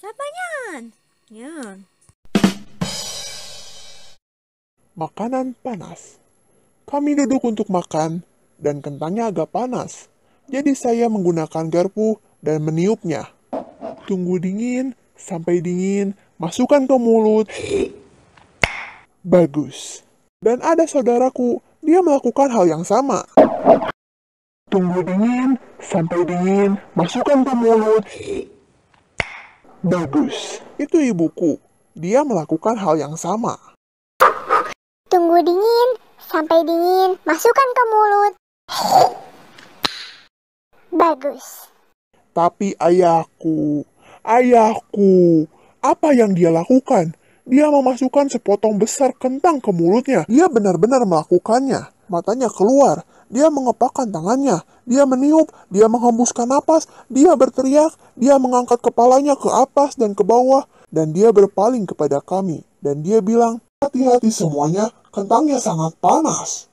Siapa Yan? Yan. Makanan panas. Kami duduk untuk makan, dan kentangnya agak panas. Jadi saya menggunakan garpu dan meniupnya. Tunggu dingin, sampai dingin, masukkan ke mulut. Bagus. Dan ada saudaraku, dia melakukan hal yang sama. Tunggu dingin, sampai dingin, masukkan ke mulut. Bagus. Itu ibuku. Dia melakukan hal yang sama. Tunggu dingin, sampai dingin, masukkan ke mulut. Bagus. Tapi ayahku, ayahku, apa yang dia lakukan? Dia memasukkan sepotong besar kentang ke mulutnya. Dia benar-benar melakukannya. Matanya keluar. Dia mengepakkan tangannya. Dia meniup. Dia menghembuskan napas. Dia berteriak. Dia mengangkat kepalanya ke atas dan ke bawah. Dan dia berpaling kepada kami. Dan dia bilang, hati-hati semuanya, kentangnya sangat panas.